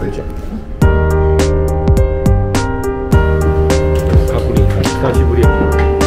plece. Ca și burietul.